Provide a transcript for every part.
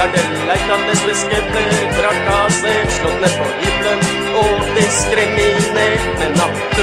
særdeles lesbiske ble brakt av sted, slått ned på himmelen og diskriminert med natt.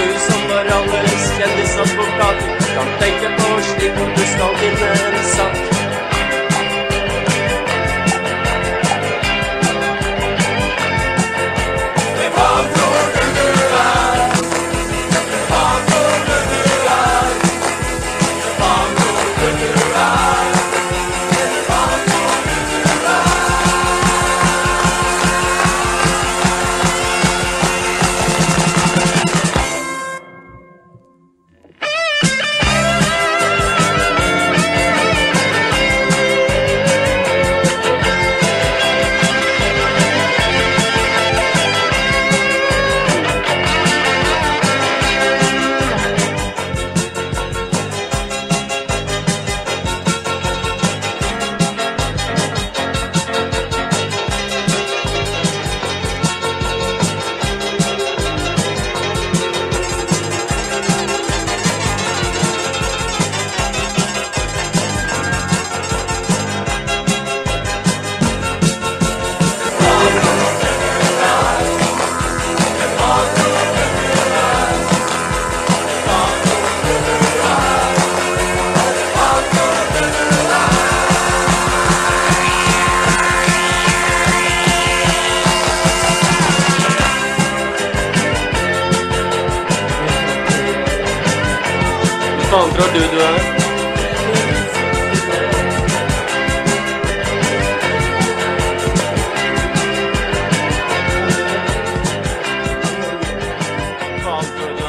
faen tror du du er? Faen tror du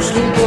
tus.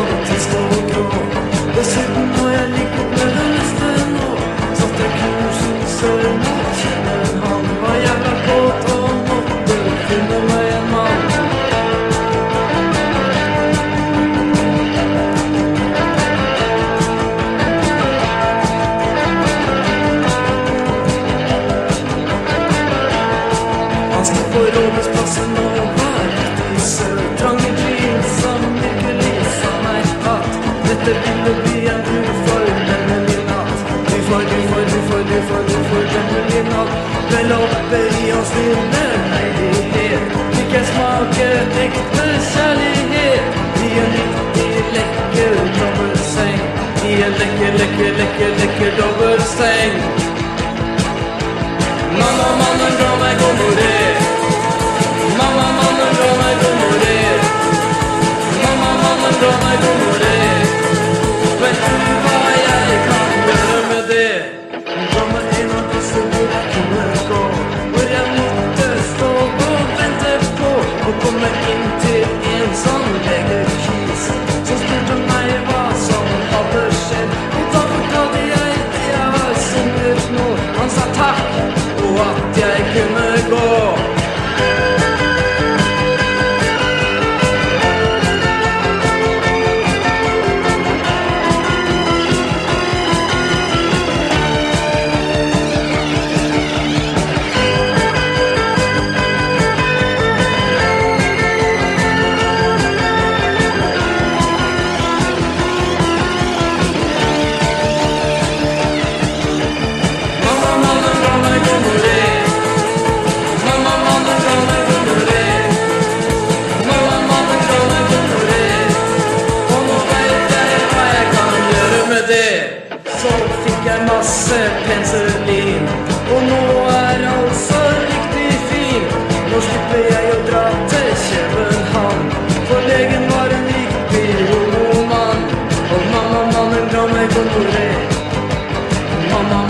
leke leke leke leke dobbelseng. Mamma, mannen, dra meg om. are. masse penicillin. Og nå er alt så riktig fin. Nå slipper jeg å dra til København. For legen var en riktig roman. Og mamma, mannen ga meg gonoré. Mamma,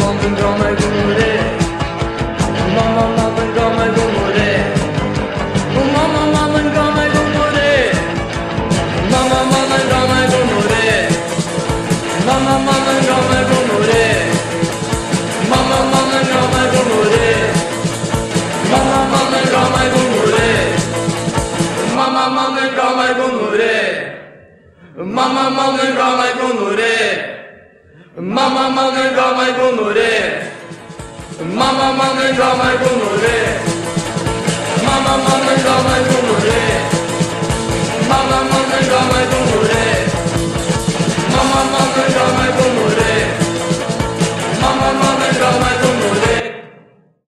মামা মামে রমায় বন্ধুরে মামা মামে রমায় বন্ধুরে মামা মামে রমায় বন্ধুরে মামা মামে রমায় বন্ধুরে